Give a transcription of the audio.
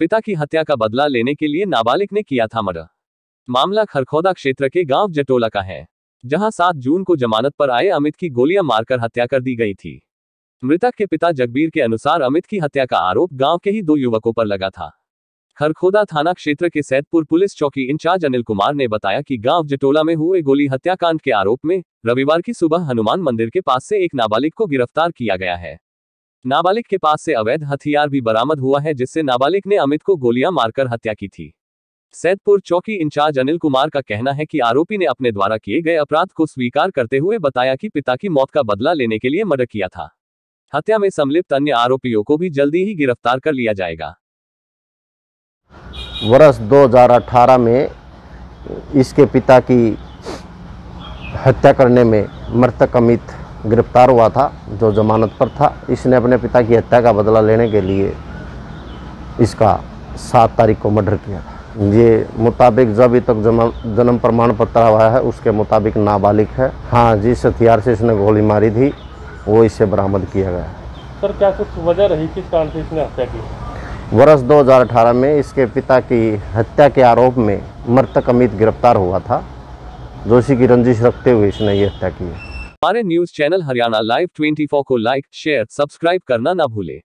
पिता की हत्या का बदला लेने के लिए नाबालिग ने किया था मर्डर। मामला खरखौदा क्षेत्र के गाँव जटोला का है, जहाँ 7 जून को जमानत पर आए अमित की गोलियाँ मारकर हत्या कर दी गई थी। मृतक के पिता जगबीर के अनुसार अमित की हत्या का आरोप गाँव के ही दो युवकों पर लगा था। खरखोदा थाना क्षेत्र के सैदपुर पुलिस चौकी इंचार्ज अनिल कुमार ने बताया कि गाँव जटोला में हुए गोली हत्याकांड के आरोप में रविवार की सुबह हनुमान मंदिर के पास से एक नाबालिग को गिरफ़्तार किया गया है। नाबालिग के पास से अवैध हथियार भी बरामद हुआ है, जिससे नाबालिग ने अमित को गोलियाँ मारकर हत्या की थी। सैदपुर चौकी इंचार्ज अनिल कुमार का कहना है कि आरोपी ने अपने द्वारा किए गए अपराध को स्वीकार करते हुए बताया कि पिता की मौत का बदला लेने के लिए मर्डर किया था। हत्या में संलिप्त अन्य आरोपियों को भी जल्दी ही गिरफ़्तार कर लिया जाएगा। वर्ष 2018 में इसके पिता की हत्या करने में मृतक अमित गिरफ़्तार हुआ था जो जमानत पर था इसने अपने पिता की हत्या का बदला लेने के लिए इसका सात तारीख को मर्डर किया। था ये मुताबिक जब तक जन्म जन्म प्रमाण पत्र आया है उसके मुताबिक नाबालिग है। हाँ जिस हथियार से इसने गोली मारी थी वो इसे बरामद किया गया। है सर क्या कुछ वजह रही? किस कारण से इसने हत्या की? वर्ष 2018 में इसके पिता की हत्या के आरोप में मृतक अमित गिरफ़्तार हुआ था। जोशी की रंजिश रखते हुए इसने ये हत्या की है। हमारे न्यूज़ चैनल हरियाणा लाइव 24 को लाइक शेयर सब्सक्राइब करना ना भूले।